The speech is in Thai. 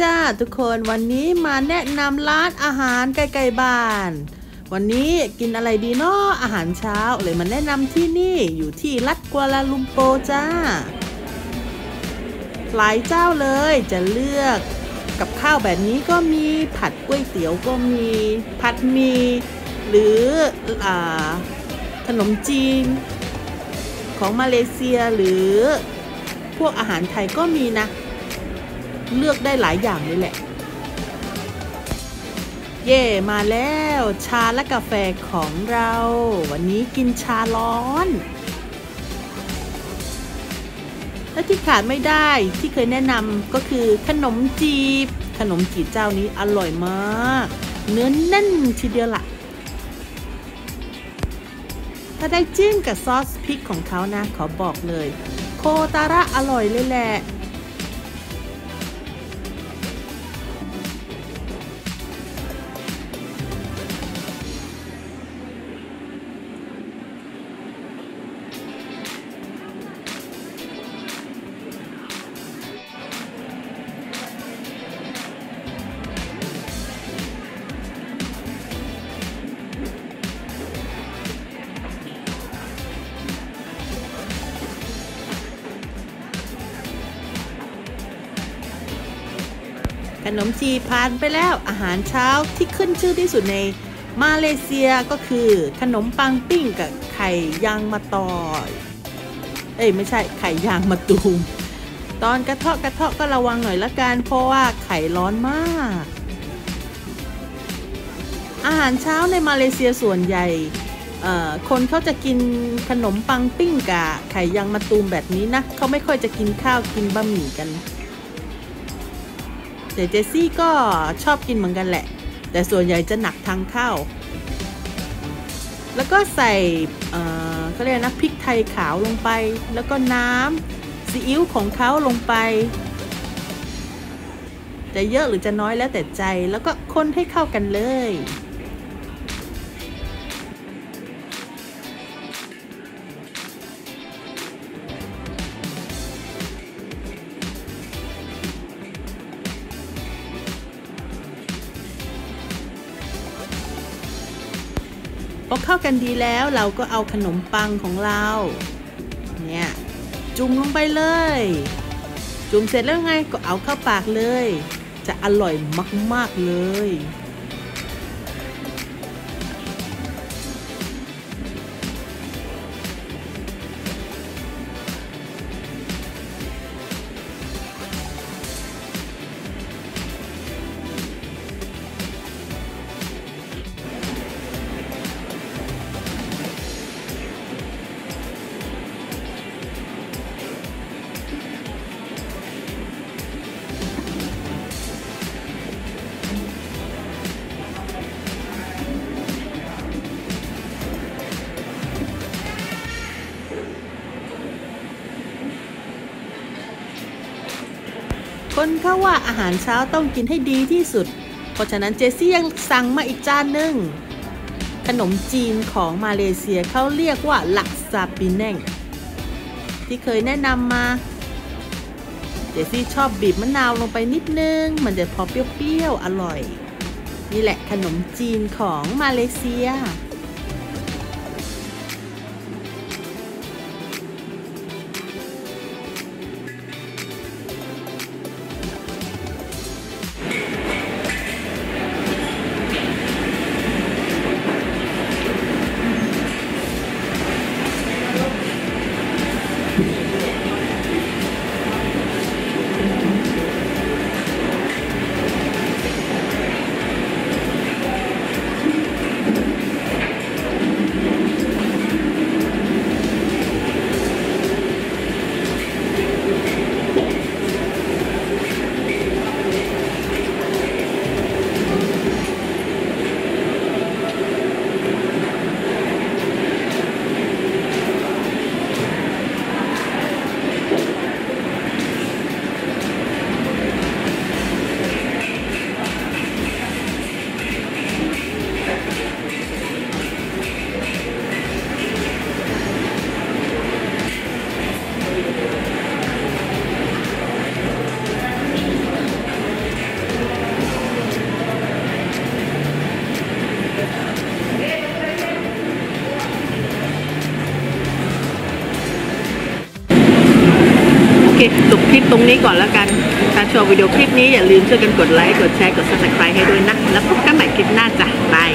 จ้าทุกคนวันนี้มาแนะนำร้านอาหารใกล้ๆบ้าน วันนี้กินอะไรดีเนาะอาหารเช้าเลยมาแนะนำที่นี่อยู่ที่รัฐกัวลาลุมโปจ้า หลายเจ้าเลยจะเลือกกับข้าวแบบนี้ก็มีผัดก๋วยเตี๋ยวก็มีผัดหมีหรืออขนมจีน ของมาเลเซียหรือพวกอาหารไทยก็มีนะ เลือกได้หลายอย่างเลยแหละ เย่มาแล้วชาและกาแฟของเรา วันนี้กินชาร้อน และที่ขาดไม่ได้ที่เคยแนะนำก็คือขนมจีบ ขนมจีบเจ้านี้อร่อยมาก เนื้อแน่นทีเดียวละ่ะถ้าได้จิ้มกับซอสพริกของเขานะ ขอบอกเลย โคตาระอร่อยเลยแหละ นมจีผ่านไปแล้วอาหารเช้าที่ขึ้นชื่อที่สุดในมาเลเซียก็คือขนมปังปิ้งกับไข่ยางมะตอย เอ้ยไม่ใช่ไข่ยางมะตูม ตอนกระเทาะกระเทาะก็ระวังหน่อยละกันเพราะว่าไข่ร้อนมาก อาหารเช้าในมาเลเซียส่วนใหญ่คนเขาจะกินขนมปังปิ้งกับไข่ยางมะตูมแบบนี้นะเขาไม่ค่อยจะกินข้าวกินบะหมี่กัน แต่เจสซี่ก็ชอบกินเหมือนกันแหละ แต่ส่วนใหญ่จะหนักทางข้าว แล้วก็ใส่เขาเรียกนะพริกไทยขาวลงไป แล้วก็น้ำซีอิ๊วของเขาลงไป จะเยอะหรือจะน้อยแล้วแต่ใจ แล้วก็คนให้เข้ากันเลย พอเข้ากันดีแล้วเราก็เอาขนมปังของเรา เนี่ย จุ่มลงไปเลย จุ่มเสร็จแล้วไงก็เอาเข้าปากเลย จะอร่อยมาก ๆ เลย คนเขาว่าอาหารเช้าต้องกินให้ดีที่สุด เพราะฉะนั้นเจซี่ยังสั่งมาอีกจานหนึ่งขนมจีนของมาเลเซียเขาเรียกว่าลักซาปิน่งที่เคยแนะนำมา เจซี่ชอบบีบมะนาวลงไปนิดนึง มันจะพอเปรี้ยวๆ อร่อย นี่แหละขนมจีนของมาเลเซีย คจบคลิปตรงนี้ก่อนแล้วกันถ้าชอบวิดีโอคลิปนี้อย่าลืมช่วยกันกดไลค์ กดแชร์ กด subscribe ให้ด้วยนะ แล้วพบกันใหม่คลิปหน้าจ้ะบาย